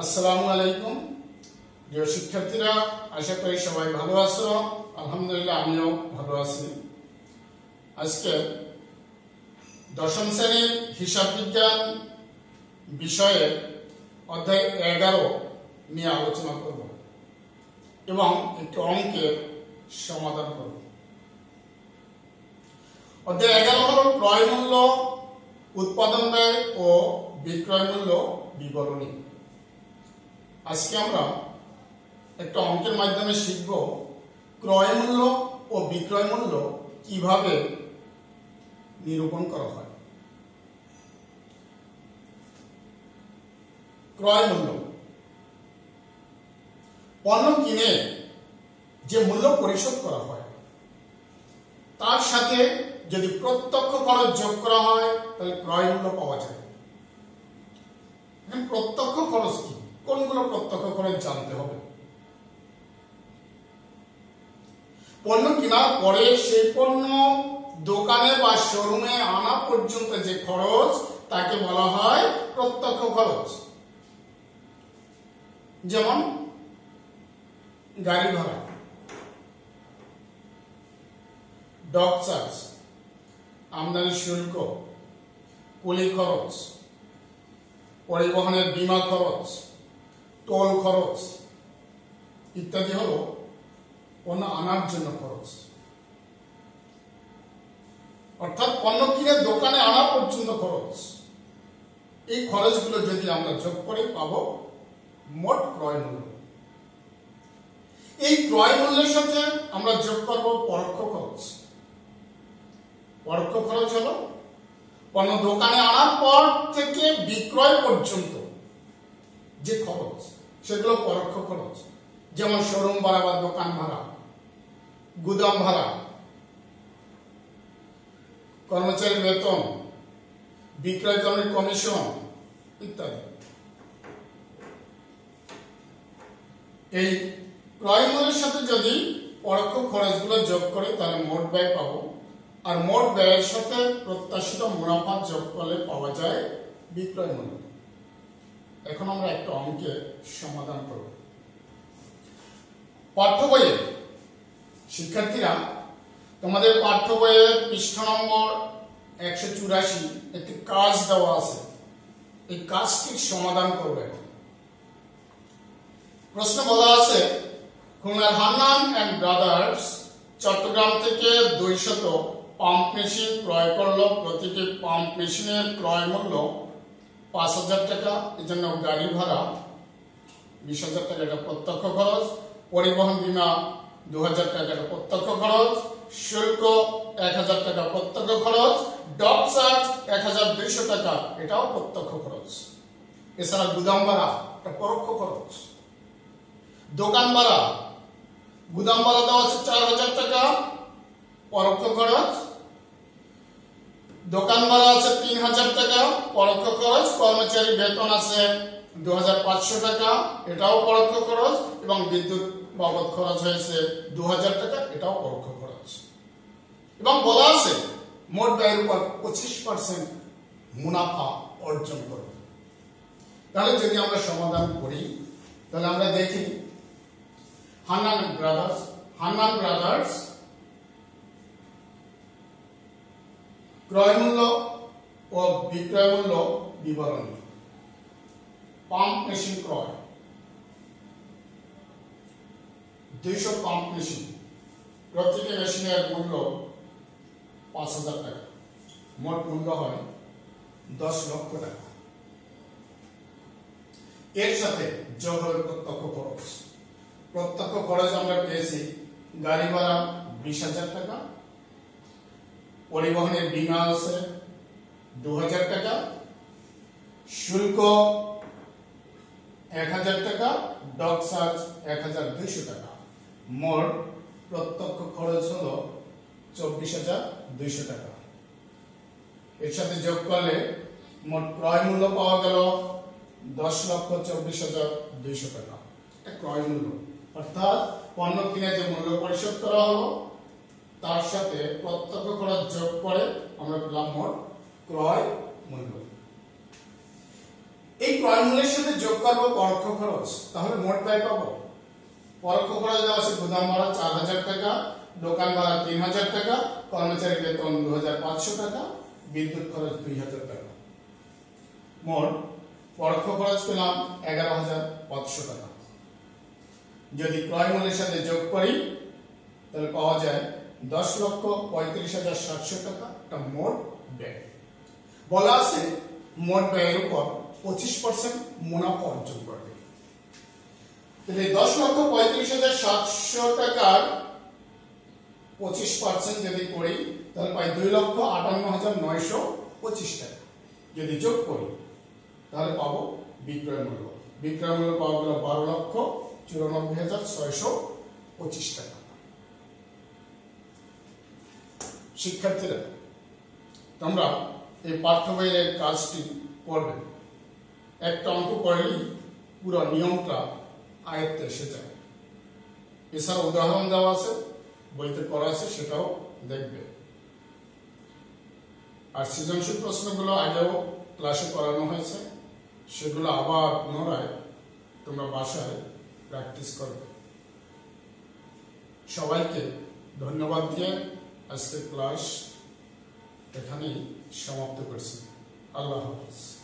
আসসালামু আলাইকুম। প্রিয় শিক্ষার্থীরা, আশা করি সবাই ভালো আছো। আলহামদুলিল্লাহ, আমিও ভালো আছি। আজকে দশম শ্রেণির হিসাব বিজ্ঞান বিষয়ে অধ্যায় এগারো নিয়ে আলোচনা করব এবং একটি অঙ্কের সমাধান করব। অধ্যায় এগারো হল ক্রয় মূল্য, উৎপাদন ব্যয় ও বিক্রয় মূল্য বিবরণী। আজকে আমরা একটা অঙ্কের মাধ্যমে শিখব ক্রয় মূল্য ও বিক্রয় মূল্য কীভাবে নিরূপণ করা হয়। ক্রয় মূল্য। পণ্য কিনে যে মূল্য পরিশোধ করা হয়, তার সাথে যদি প্রত্যক্ষ খরচ যোগ করা হয়, তাহলে ক্রয় মূল্য পাওয়া যায়। প্রত্যক্ষ খরচ কি? কোনগুলো প্রত্যক্ষ খরচ জানতে হবে? পণ্য কেনার পরে সেই পণ্য দোকানে বা শোরুমে আনা পর্যন্ত যে খরচ, তাকে বলা হয় প্রত্যক্ষ খরচ। যেমন, গাড়ি ভাড়া ডক চার্জ, আমদানি শুল্ক, কুলি খরচ, পরিবহনের বিমা খরচ টোল খরচ ইত্যাদি হলো পণ্য আনার জন্য খরচ। অর্থাৎ পণ্য কিনে দোকানে আনা পর্যন্ত খরচ। এই খরচগুলো যদি আমরা যোগ করে পাবো, মোট ক্রয় মূল্য। এই ক্রয় মূল্যের সাথে আমরা যোগ করব পরোক্ষ খরচ। পরোক্ষ খরচ হলো পণ্য দোকানে আনার পর থেকে বিক্রয় পর্যন্ত। যে খরচ, সেগুলো পরোক্ষ খরচ। যেমন শোরুম ভাড়া বা দোকান ভাড়া, গুদাম ভাড়া কর্মচারী বেতন, বিক্রয় কমিশন ইত্যাদি। এই ক্রয় মূল্যের সাথে যদি পরোক্ষ খরচগুলো যোগ করে, তাহলে মোট ব্যয় পাবো। আর মোট ব্যয়ের সাথে প্রত্যাশিত মুনাফা যোগ করলে পাওয়া যায় বিক্রয় মূল্য। এখন আমরা একটা অঙ্কের সমাধান করব। পাঠ্য বইয়ে শিক্ষার্থীরা, তোমাদের পাঠ্য বইয়ের পৃষ্ঠ নম্বর একশো চুরাশি একটি কাজ দেওয়া আছে। এই কাজটির সমাধান করবে প্রশ্ন বলা আছে, খুলনার হান্নান অ্যান্ড ব্রাদার্স চট্টগ্রাম থেকে দুইশত পাম্প মেশিন ক্রয় করল, প্রতিটি পাম্প মেশিনের ক্রয় মূল্য পাঁচ হাজার টাকা, এই জন্য গাড়ি ভাড়া, বিশ হাজার টাকা এটা প্রত্যক্ষ খরচ, পরিবহন বিমা দু হাজার টাকা প্রত্যক্ষ খরচ, শুল্ক এক হাজার টাকা প্রত্যক্ষ খরচ ডক চার্জ এক হাজার দুইশো টাকা, এটাও প্রত্যক্ষ খরচ। এছাড়া গুদাম ভাড়া, এটা পরোক্ষ খরচ। দোকান ভাড়া, গুদাম ভাড়া দেওয়া আছে চার হাজার টাকা, পরোক্ষ খরচ দোকান ভাড়া আছে তিন হাজার টাকা, পরোক্ষ খরচ, কর্মচারী বেতন আছে দু হাজার পাঁচশো টাকা, এটাও পরোক্ষ খরচ এবং বিদ্যুৎ বাবদ খরচ হয়েছে দু হাজার টাকা, এটাও পরোক্ষ খরচ। এবং বলা আছে, মোট ব্যয়ের উপর পঁচিশ পার্সেন্ট মুনাফা অর্জন করবে। তাহলে যদি আমরা সমাধান করি, তাহলে আমরা দেখি হান্নান ব্রাদার্স হান্নান ব্রাদার্স ক্রয় মূল্য ও বিক্রয় মূল্য বিবরণী। পাম্প মেশিন ক্রয়। দুইশো পাম্প মেশিন। প্রতিটি মেশিনের মূল্য পাঁচ হাজার টাকা। মোট মূল্য হয় দশ লক্ষ টাকা। এর সাথে যোগ হবে প্রত্যক্ষ খরচ। প্রত্যক্ষ খরচ আমরা পেয়েছি গাড়ি ভাড়া বিশ হাজার টাকা পরিবহনের বিমা আছে দু হাজার টাকা। শুল্ক এক হাজার টাকা ডক চার্জ এক হাজার দুইশো টাকা। মোট প্রত্যক্ষ খরচ হল চব্বিশ হাজার দুইশো টাকা। এর সাথে যোগ করলে মোট ক্রয় মূল্য পাওয়া গেল দশ লক্ষ চব্বিশ হাজার দুইশো টাকা। এটা ক্রয় মূল্য। অর্থাৎ পণ্য কিনে যে মূল্য পরিশোধ করা হলো তার সাথে প্রত্যক্ষ খরচ যোগ করে আমরা পেলাম মোট ক্রয় মূল্য। এই ক্রয় মূল্যের সাথে যোগ করব পরোক্ষ খরচ। তাহলে মোট ব্যয় পাবো পরোক্ষ খরচ দেওয়া আছে গুদাম ভাড়া চার হাজার টাকা, দোকান ভাড়া তিন হাজার টাকা কর্মচারী বেতন দু হাজার পাঁচশো টাকা, বিদ্যুৎ খরচ দুই হাজার টাকা। মোট পরোক্ষ খরচ পেলাম এগারো হাজার পাঁচশো টাকা। যদি ক্রয় মূল্যের সাথে যোগ করি, তাহলে পাওয়া যায় দশ লক্ষ পঁয়ত্রিশ হাজার সাতশো টাকা একটা মোট ব্যয়। বলা আছে মোট ব্যয়ের উপর পঁচিশ পার্সেন্ট মুনাফা অর্জন করবে। তাহলে দশ লক্ষ পঁয়ত্রিশ হাজার সাতশো টাকার পঁচিশ পার্সেন্ট যদি করি, তাহলে পাই দুই লক্ষ আটান্ন হাজার নয়শো পঁচিশ টাকা। যদি যোগ করি, তাহলে পাবো বিক্রয় মূল্য। বিক্রয় মূল্য পাওয়া গেল বারো লক্ষ চুরানব্বই হাজার ছয়শো পঁচিশ টাকা। শিক্ষার্থীরা, তোমরা এই পাঠ্য বইয়ের কাজটি করবে। একটা অঙ্ক করলেই পুরো নিয়মটা আয়ত্তে এসে যায়। এছাড়া উদাহরণ দেওয়া আছে, বইতে করা আছে, সেটাও দেখবে। আর সৃজনশীল প্রশ্নগুলো আগেও ক্লাসে করানো হয়েছে, সেগুলো আবার পুনরায় তোমরা বাসায় প্র্যাকটিস করবে। সবাইকে ধন্যবাদ দিয়ে আজকে ক্লাস এখানেই সমাপ্ত করছি। আল্লাহ হাফিজ।